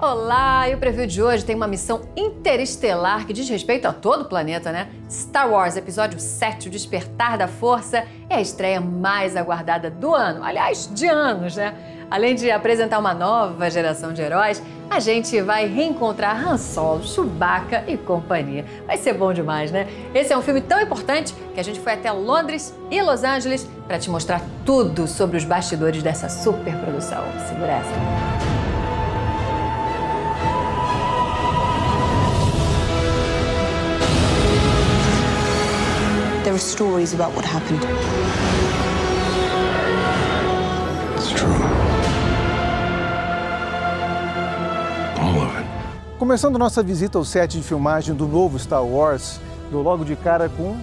Olá! E o preview de hoje tem uma missão interestelar que diz respeito a todo o planeta, né? Star Wars Episódio 7, O Despertar da Força, é a estreia mais aguardada do ano. Aliás, de anos, né? Além de apresentar uma nova geração de heróis, a gente vai reencontrar Han Solo, Chewbacca e companhia. Vai ser bom demais, né? Esse é um filme tão importante que a gente foi até Londres e Los Angeles para te mostrar tudo sobre os bastidores dessa superprodução. Segura essa. There are stories about what happened. It's true. All of it. Começando nossa visita ao set de filmagem do novo Star Wars, dou logo de cara com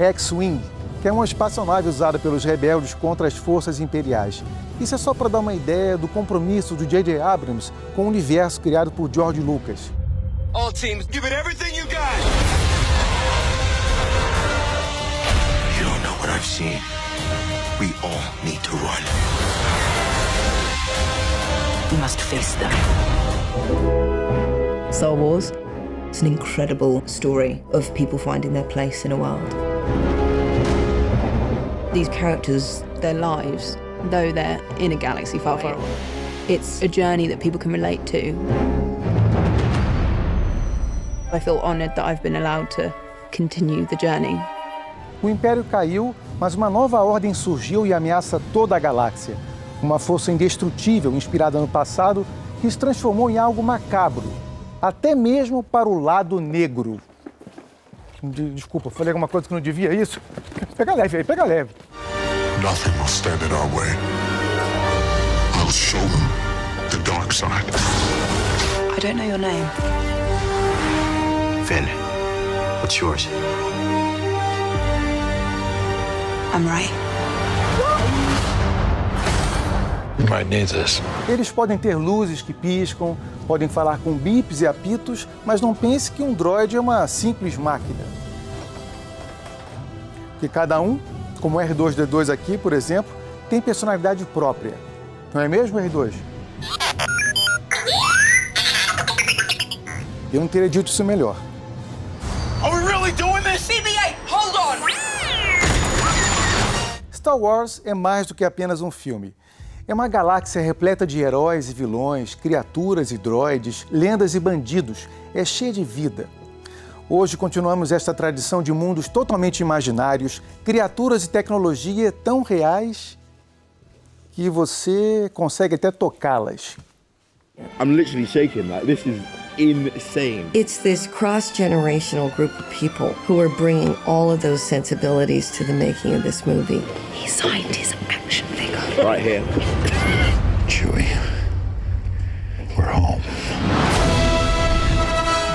X-Wing, que é uma espaçonave usada pelos rebeldes contra as forças imperiais. Isso é só para dar uma ideia do compromisso do J.J. Abrams com o universo criado por George Lucas. All teams, give it everything you got! Must face them. Star Wars is an incredible story of people finding their place in a world. These characters, their lives, though they're in a galaxy far, far away, it's a journey that people can relate to. I feel honoured that I've been allowed to continue the journey O Império caiu, mas uma nova ordem surgiu e ameaça toda a galáxia. Uma força indestrutível, inspirada no passado, que se transformou em algo macabro, até mesmo para o lado negro. Desculpa, falei alguma coisa que não devia isso? Pega leve aí, pega leve. Nothing will stand in our way. I'll show them the dark side. I don't know your name. Finn, what's yours? I'm right. Eles podem ter luzes que piscam, podem falar com bips e apitos, mas não pense que um droid é uma simples máquina. Que cada um, como o R2D2 aqui, por exemplo, tem personalidade própria. Não é mesmo, R2? Eu não teria dito isso melhor. Are we really doing this? BB-8, hold on! Star Wars é mais do que apenas um filme. É uma galáxia repleta de heróis e vilões, criaturas e droides, lendas e bandidos. É cheia de vida. Hoje continuamos esta tradição de mundos totalmente imaginários, criaturas e tecnologia tão reais que você consegue até tocá-las. I'm literally shaking. Like this is insane. It's this cross generational group of people who are bringing all of those sensibilities to the making of this movie. He signed his. Right here. Chewie, we're home.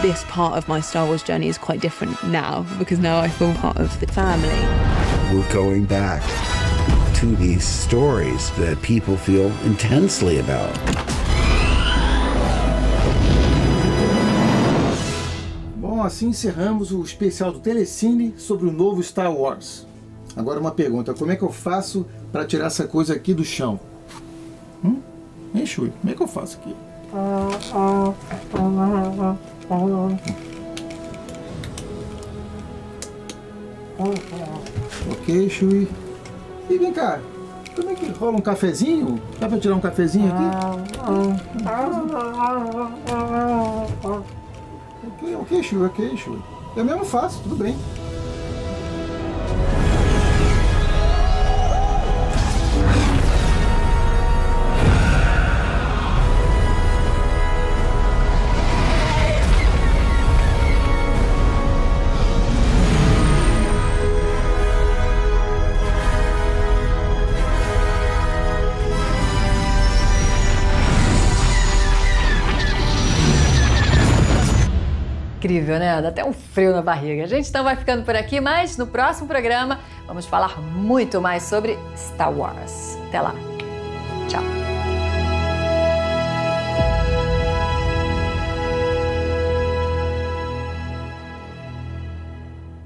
This part of my Star Wars journey is quite different now because now I feel part of the family. We're going back to these stories that people feel intensely about. Bom, assim encerramos o especial do Telecine sobre o novo Star Wars. Agora uma pergunta, como é que eu faço para tirar essa coisa aqui do chão? Hum? Hein, Chui? Como é que eu faço aqui? Ok, Chui. E vem cá, como é que rola um cafezinho? Dá pra tirar um cafezinho aqui? Ok, ok, Chui, ok, Chui. Eu mesmo faço, tudo bem. Incrível, né? Dá até um frio na barriga. A gente então vai ficando por aqui, mas no próximo programa vamos falar muito mais sobre Star Wars. Até lá. Tchau.